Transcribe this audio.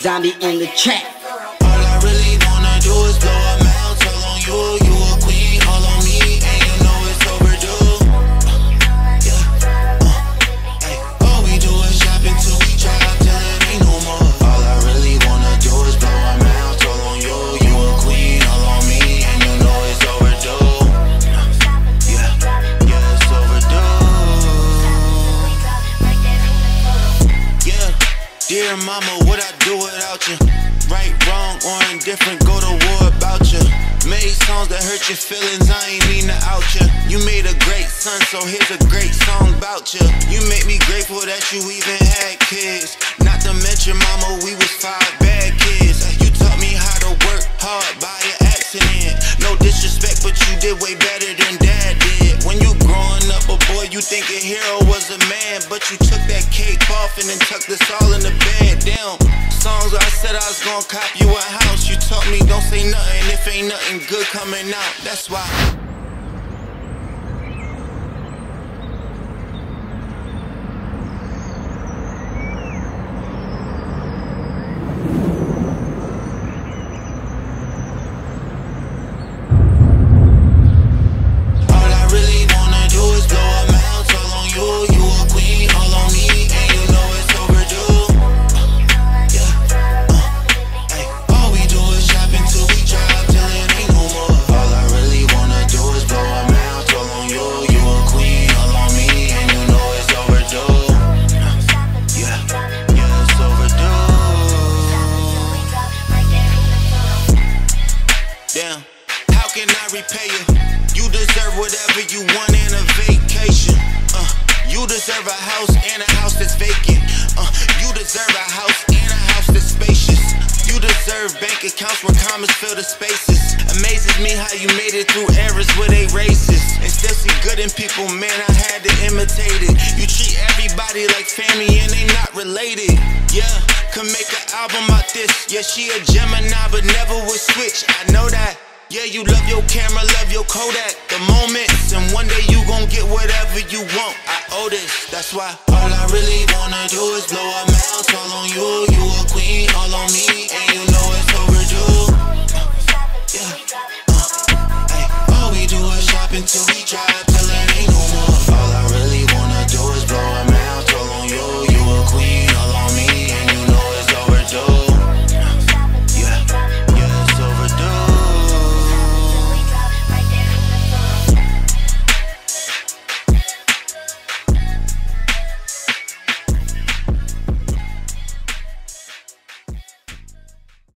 Zombie in the chat. Dear mama, what I do without you? Right, wrong, or indifferent, go to war about you. Made songs that hurt your feelings, I ain't mean to out you. You made a great son, so here's a great song about you. You make me grateful that you even had kids. Not to mention, mama, we was five bad kids. You taught me how to work hard by an accident. No disrespect, but you did way better than dad did. When you growing up a boy, you think a hero was a man, but you took that cake off and then tucked us all in. Songs I said I was gonna cop you a house. You taught me don't say nothing if ain't nothing good coming out. That's why. Can I repay you? You deserve whatever you want in a vacation. Uh, you deserve a house and a house that's vacant. Uh, you deserve a house and a house that's spacious. You deserve bank accounts where commas fill the spaces. Amazes me how you made it through eras where they racist. And still see good in people, man, I had to imitate it. You treat everybody like family and they not related. Yeah, could make an album out this. Yeah, she a Gemini, but never would switch. I know that. Yeah, you love your camera, love your Kodak, the moments, and one day you gon' get whatever you want. I owe this, that's why all I really wanna do is blow a mouth all on you. You a queen, all on me, and you know it's overdue. Uh, yeah, uh, all we do is shop until we drive.